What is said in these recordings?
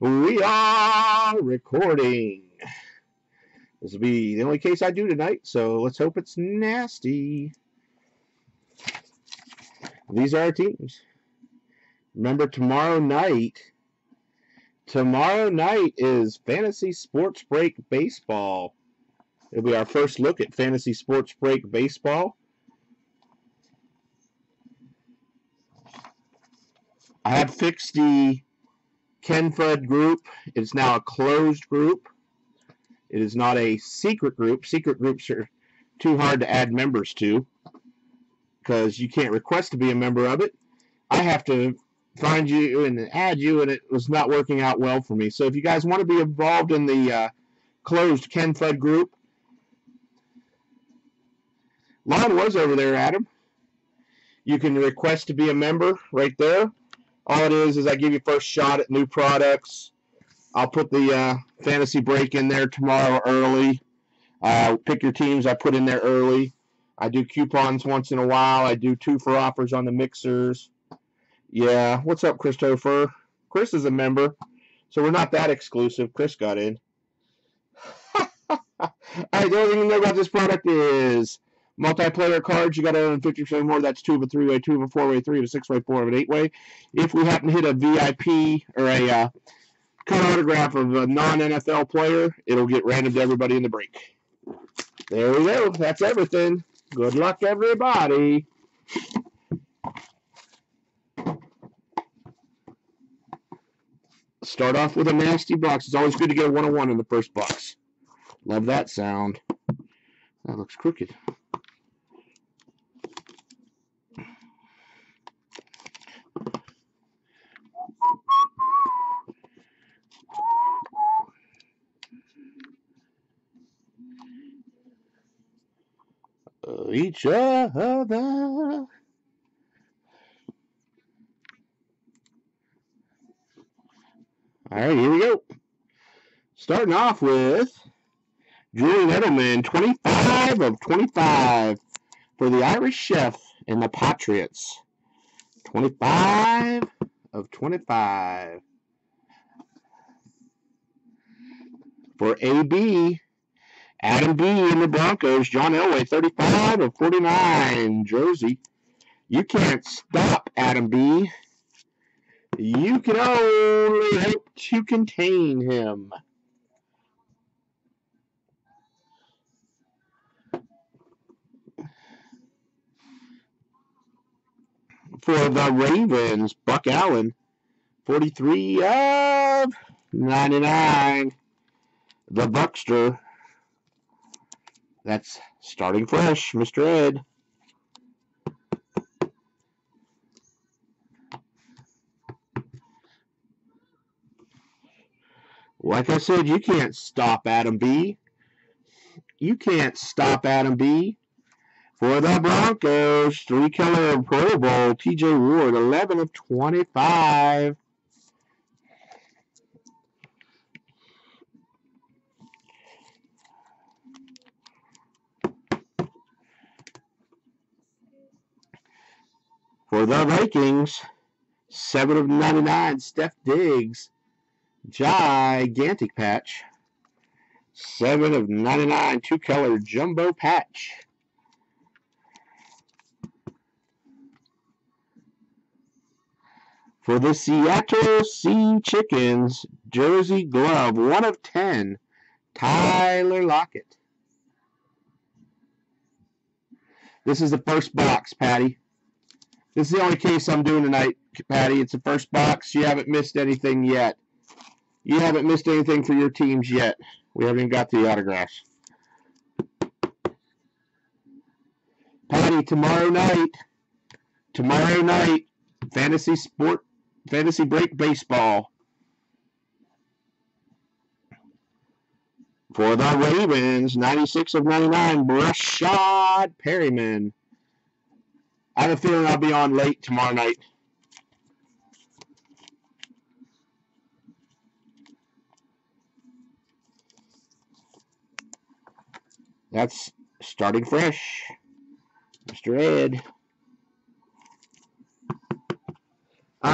We are recording. This will be the only case I do tonight, so let's hope it's nasty. These are our teams. Remember, tomorrow night, tomorrow night is Fantasy Sports Break Baseball. It'll be our first look at Fantasy Sports Break Baseball. I have fixed the Ken Fred group. It's now a closed group. It is not a secret group. Secret groups are too hard to add members to because you can't request to be a member of it. I have to find you and add you, and it was not working out well for me. So if you guys want to be involved in the uh, closed Ken Fred group, Lon was over there, Adam. You can request to be a member right there. All it is is I give you first shot at new products. I'll put the uh, fantasy break in there tomorrow early. Uh, pick your teams I put in there early. I do coupons once in a while. I do two for offers on the mixers. Yeah, what's up, Christopher? Chris is a member, so we're not that exclusive. Chris got in. All right, the only thing you know about this product is multiplayer cards. You got to own 50% more. That's two of a three-way, two of a four-way, three of a six-way, four of an eight-way. If we happen to hit a VIP or a uh, cut autograph of a non-NFL player, it'll get random to everybody in the break. There we go. That's everything. Good luck, everybody. Start off with a nasty box. It's always good to get a 101 in the first box. Love that sound. That looks crooked. each other. All right, here we go. Starting off with Julian Edelman, 25 of 25 for the Irish Chef and the Patriots. 25 of 25. For AB, Adam B. in the Broncos, John Elway, 35 of 49, Jersey. You can't stop Adam B. You can only hope to contain him. For the Ravens, Buck Allen, 43 of 99. The Buckster, that's starting fresh, Mr. Ed. Like I said, you can't stop Adam B. You can't stop Adam B. For the Broncos, three color Pro Bowl, TJ Ward, 11 of 25. For the Vikings, 7 of 99, Steph Diggs. Gigantic patch. 7 of 99, two color jumbo patch. For the Seattle Sea Chickens, jersey glove, 1 of 10, Tyler Lockett. This is the first box, Patty. This is the only case I'm doing tonight, Patty. It's the first box. You haven't missed anything yet. You haven't missed anything for your teams yet. We haven't even got the autographs. Patty, tomorrow night, tomorrow night, fantasy sport, fantasy break baseball. For the Ravens, 96 of 99, Breshad Perryman. I have a feeling I'll be on late tomorrow night. That's starting fresh. Mr. Ed.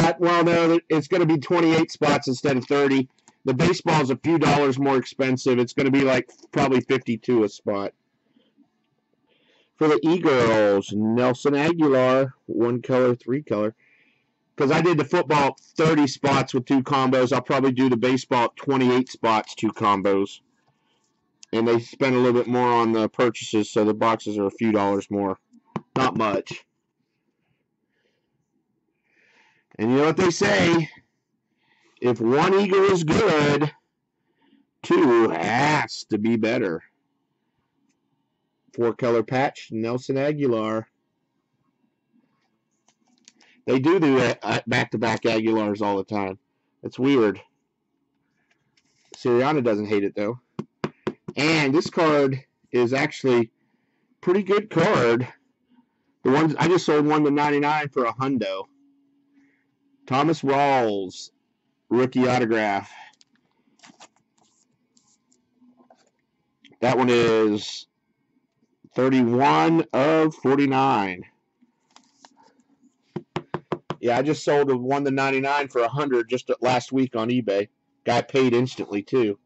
Spot. Well, no, it's going to be 28 spots instead of 30. The baseball is a few dollars more expensive. It's going to be like probably 52 a spot. For the e-girls, Nelson Agholor, one color, three color. Because I did the football 30 spots with two combos. I'll probably do the baseball 28 spots, two combos. And they spend a little bit more on the purchases, so the boxes are a few dollars more. Not much. And you know what they say? If one eagle is good, two has to be better. Four color patch, Nelson Agholor. They do do uh, back to back Agholors all the time. It's weird. Sirianni doesn't hate it though. And this card is actually pretty good card. The ones I just sold one to 99 for a hundo. Thomas Rawls, rookie autograph. That one is 31 of 49. Yeah, I just sold a one to 99 for 100 just last week on eBay. Guy paid instantly too.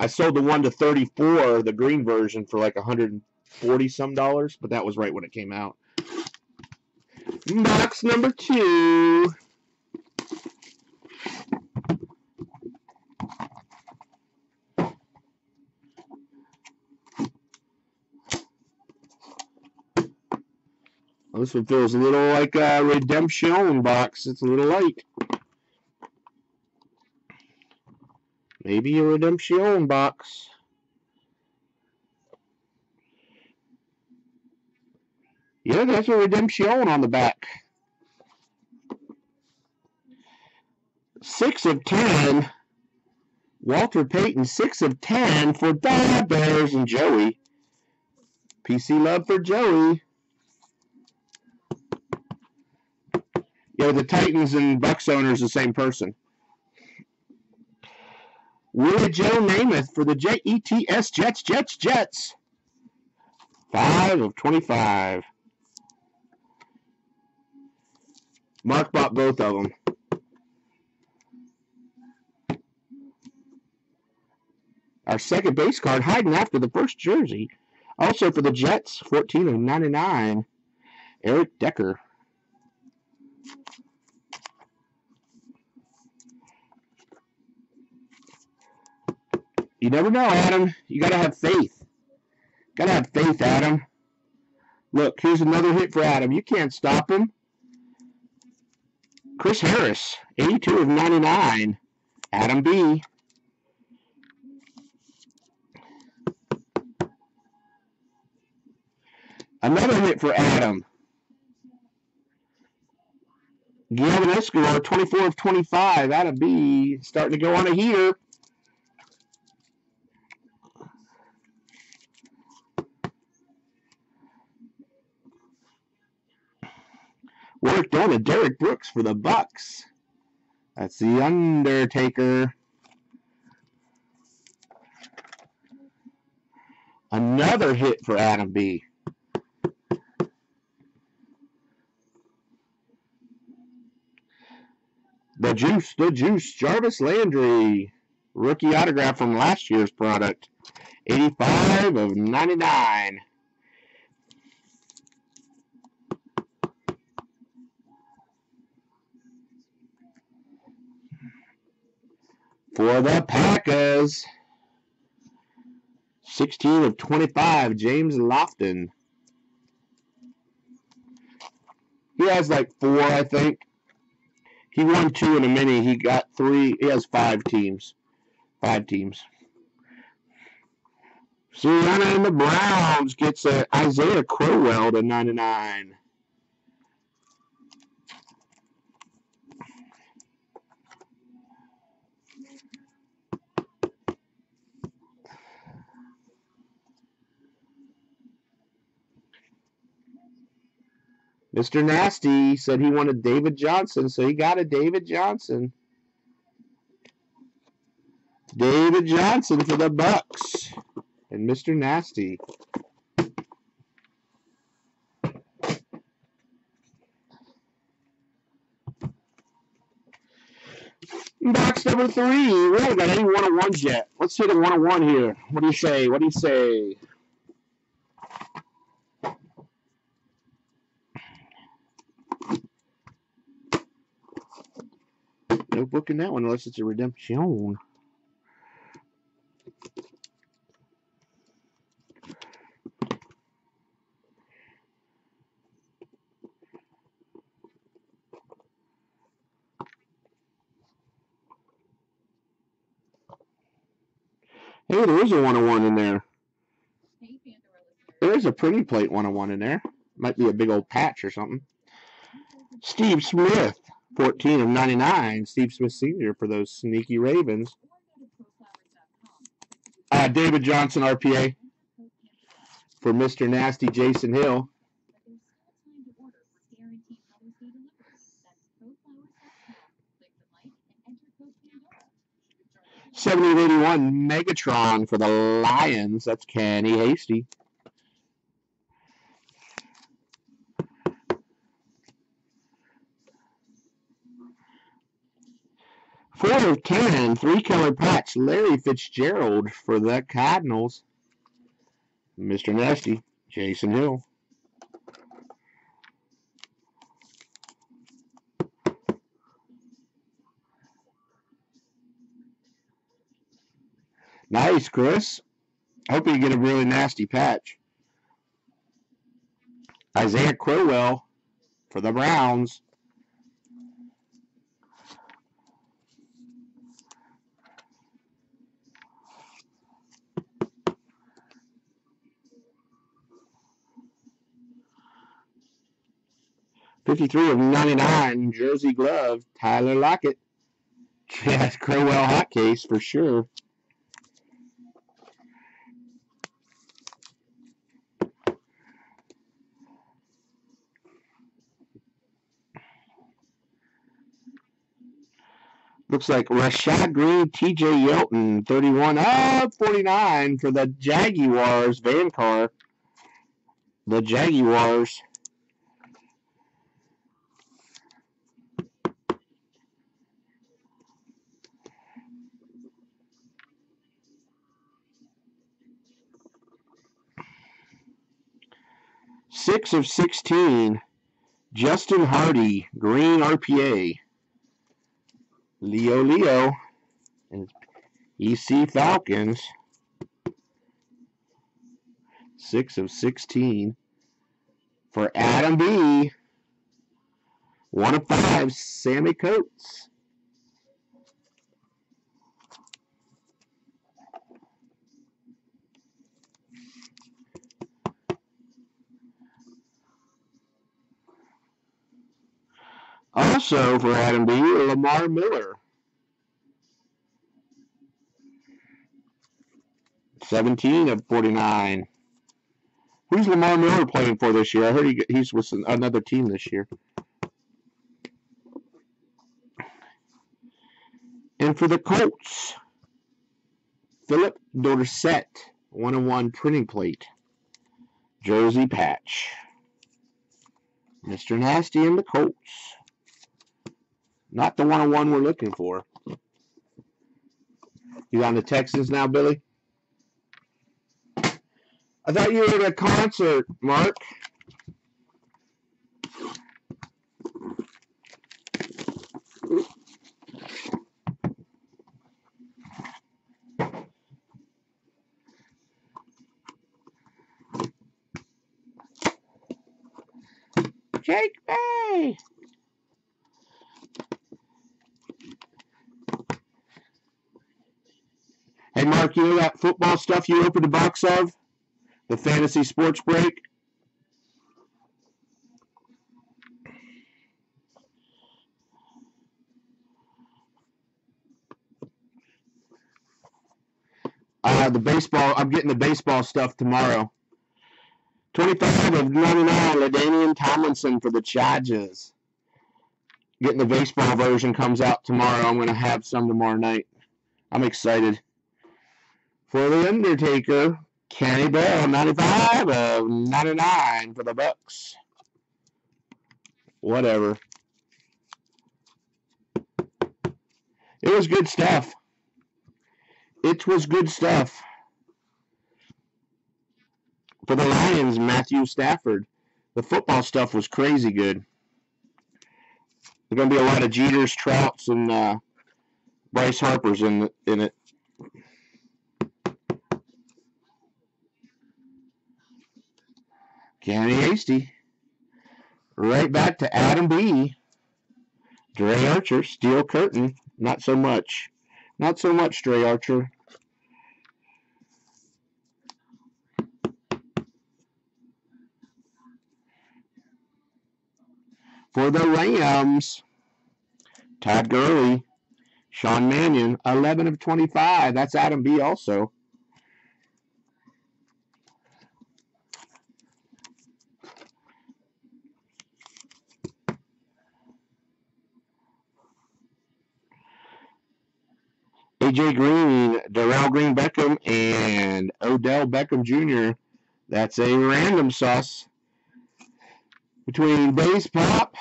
I sold the one to 34, the green version, for like 100 forty some dollars, but that was right when it came out. Box number two. this one feels a little like a redemption box. It's a little light. Maybe a redemption box. Yeah, that's a redemption on the back. Six of ten. Walter Payton, six of ten for the Bears and Joey. PC love for Joey. Yeah, the Titans and Bucks owners the same person. Willie Joe Namath for the Jets, Jets, Jets, Jets. Five of 25. Mark bought both of them. Our second base card hiding after the first jersey. Also for the Jets, 14 of 99. Eric Decker. You never know, Adam. You got to have faith. Got to have faith, Adam. Look, here's another hit for Adam. You can't stop him. Chris Harris, 82 of 99. Adam B. Another hit for Adam. Gavin Escobar, 24 of 25. Adam B. Starting to go on a heater. Worked on a Derrick Brooks for the Bucks. That's the Undertaker. Another hit for Adam B. The Juice, the Juice, Jarvis Landry. Rookie autograph from last year's product. 85 of 99. For the Packers, 16 of 25, James Lofton. He has like four, I think. He won two in a mini. He got three. He has five teams. Five teams. Sirianni and the Browns gets a Isaiah Crowell to 99. Mr. Nasty said he wanted David Johnson, so he got a David Johnson. David Johnson for the Bucks and Mr. Nasty. Box number three. We haven't got any one-on-ones yet. Let's hit a one-on-one here. What do you say? What do you say? No book in that one unless it's a redemption. Hey, there is a 101 in there. There's a pretty plate 101 in there. Might be a big old patch or something. Steve Smith, 14 of 99. Steve Smith Sr. for those sneaky Ravens. Uh, David Johnson, RPA. For Mr. Nasty, Jason Hill. 7881 Megatron for the Lions. That's Kenny Hasty. Four of ten, three color patch, Larry Fitzgerald for the Cardinals. Mr. Nasty, Jason Hill. Nice, Chris. Hope you get a really nasty patch. Isaiah Crowell for the Browns. Fifty-three of ninety-nine, jersey glove, Tyler Lockett. Yes, Crowell hot case for sure. Looks like Rashad Greene, TJ Yeldon, 31 of 49 for the Jaguars van car. The Jaguars. Six of 16. Justin Hardy, green RPA. Leo Leo and EC Falcons. Six of 16 for Adam B. One of five, Sammie Coates. Also for Adam B, Lamar Miller. 17 of 49. Who's Lamar Miller playing for this year? I heard he, he's with another team this year. And for the Colts, Phillip Dorsett, 101 printing plate. Jersey patch. Mr. Nasty and the Colts. Not the one-on-one we're looking for. You on the Texans now, Billy? I thought you were at a concert, Mark. Jake Bay! Hey, You know that football stuff you opened a box of? The fantasy sports break? Uh, the baseball, I'm getting the baseball stuff tomorrow. 25 of 99, LaDainian Tomlinson for the Chargers. Getting the baseball version comes out tomorrow. I'm going to have some tomorrow night. I'm excited. For The Undertaker, Kenny Bell, 95 of 99 for the Bucks. Whatever. It was good stuff. It was good stuff. For the Lions, Matthew Stafford. The football stuff was crazy good. There's going to be a lot of Jeters, Trouts, and uh, Bryce Harper's in in it. Kenny Hasty. Right back to Adam B. Dri Archer, Steel Curtain. Not so much. Not so much, Dri Archer. For the Rams, Todd Gurley, Sean Mannion, 11 of 25. That's Adam B. also. AJ Green, Dorial Green Beckham, and Odell Beckham Jr. That's a random sauce between Base Pop,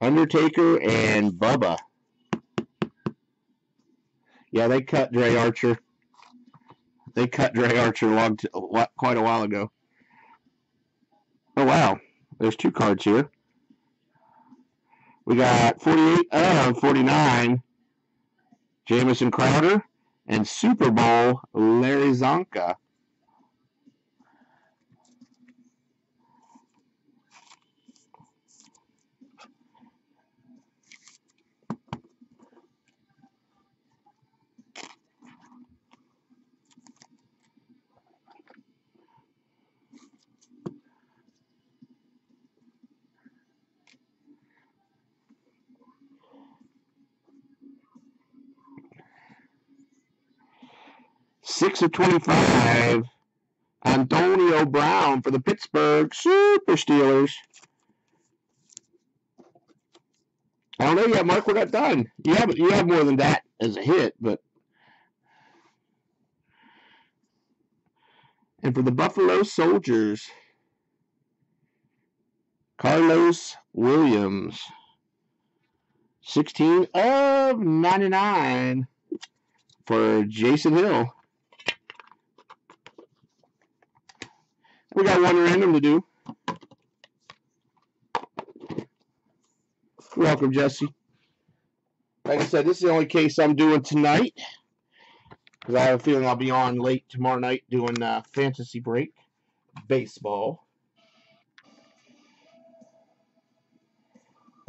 Undertaker, and Bubba. Yeah, they cut Dri Archer. They cut Dri Archer long quite a while ago. Oh wow, there's two cards here. We got 48 of 49. Jamison Crowder and Super Bowl Larry Csonka. Six of 25. Antonio Brown for the Pittsburgh Super Steelers. I don't know yet, Mark. We're not done. You have you have more than that as a hit, but and for the Buffalo Soldiers, Carlos Williams, sixteen of ninety nine for Jason Hill. We got one random to do. Welcome, Jesse. Like I said, this is the only case I'm doing tonight. Because I have a feeling I'll be on late tomorrow night doing uh, fantasy break baseball.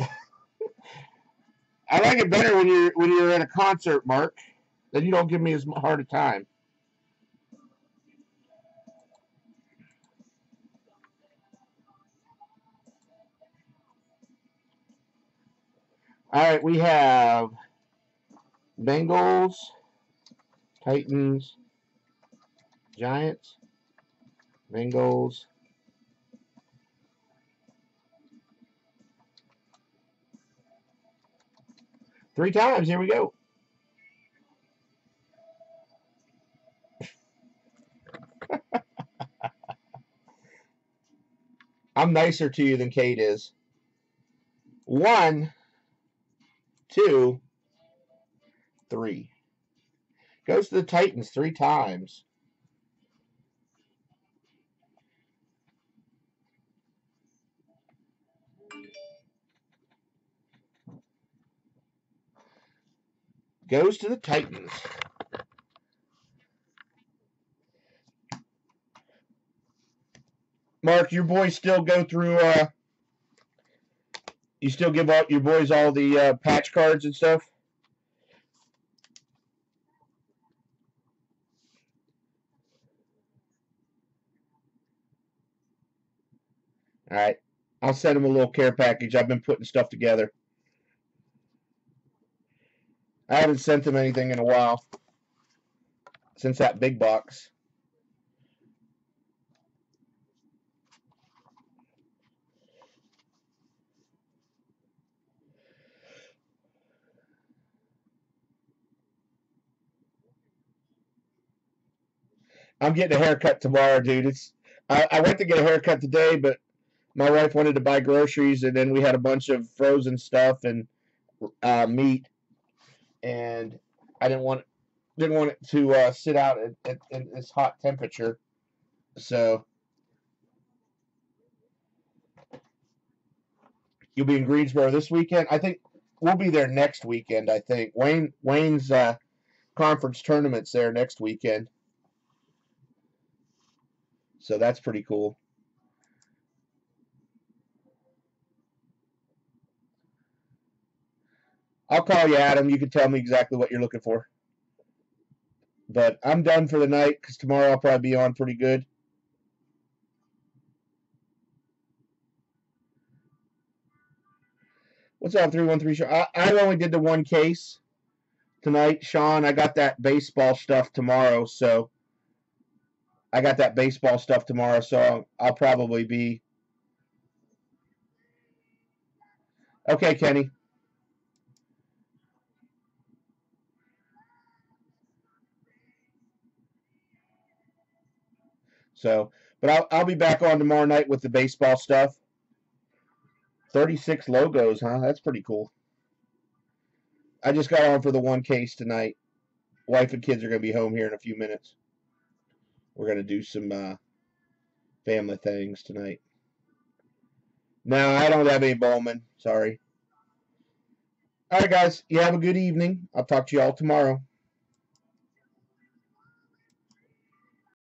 I like it better when you're when you're at a concert, Mark. Then you don't give me as hard a time. All right, we have Bengals, Titans, Giants, Bengals. Three times. Here we go. I'm nicer to you than Kate is. One two, three. Goes to the Titans three times. Goes to the Titans. Mark, your boys still go through uh, you still give out your boys all the uh, patch cards and stuff? All right. I'll send them a little care package. I've been putting stuff together. I haven't sent them anything in a while. Since that big box. I'm getting a haircut tomorrow, dude. It's I, I went to get a haircut today, but my wife wanted to buy groceries, and then we had a bunch of frozen stuff and uh, meat, and I didn't want didn't want it to uh, sit out at, at, at this hot temperature. So you'll be in Greensboro this weekend. I think we'll be there next weekend. I think Wayne Wayne's uh, conference tournaments there next weekend. So that's pretty cool. I'll call you, Adam. You can tell me exactly what you're looking for. But I'm done for the night because tomorrow I'll probably be on pretty good. What's up, 313 show? I, I only did the one case tonight, Sean. I got that baseball stuff tomorrow, so I got that baseball stuff tomorrow, so I'll, probably be. Okay, Kenny. So, but I'll, I'll be back on tomorrow night with the baseball stuff. 36 logos, huh? That's pretty cool. I just got on for the one case tonight. Wife and kids are going to be home here in a few minutes. We're going to do some uh, family things tonight. No, I don't have any Bowman. Sorry. All right, guys. You have a good evening. I'll talk to you all tomorrow.